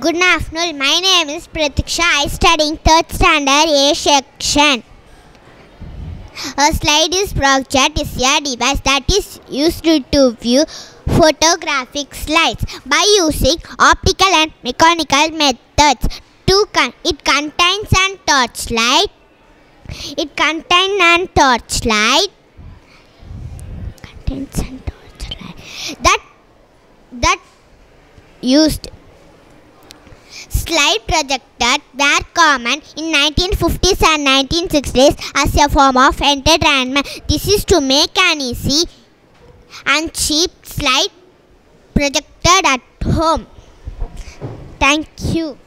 is Prateeksha. I studying third standard A section. A slide is project is a device that is used to view photographic slides by using optical and mechanical methods. To con- it contains an torchlight. It contains an torchlight. Contains torchlight that that used slide projector were common in 1950s and 1960s as a form of entertainment. This is to make an easy and cheap slide projector at home. Thank you.